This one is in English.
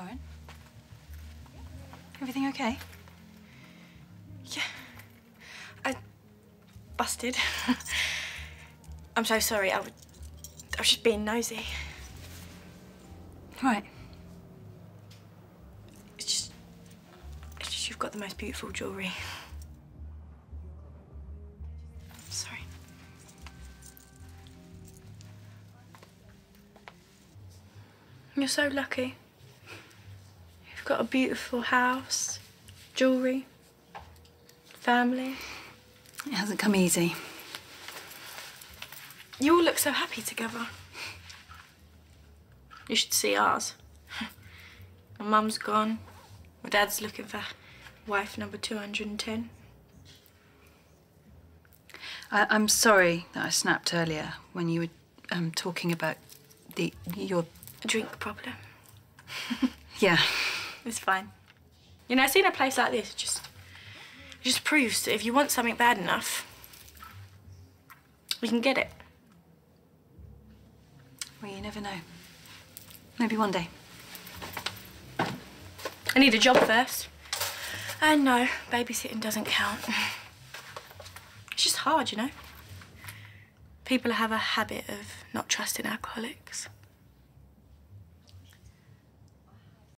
Lauren? Everything okay? Yeah. I busted. I'm so sorry. I was just being nosy. Right. It's just, it's just you've got the most beautiful jewellery. Sorry. You're so lucky. You've got a beautiful house, jewellery, family. It hasn't come easy. You all look so happy together. You should see ours. My mum's gone. My dad's looking for wife number 210. I, I'm sorry that I snapped earlier when you were um, talking about the your. Drink problem. Yeah. It's fine. You know, seeing a place like this just just proves that if you want something bad enough, we can get it. Well, you never know. Maybe one day. I need a job first. And no, babysitting doesn't count. It's just hard, you know. People have a habit of not trusting alcoholics.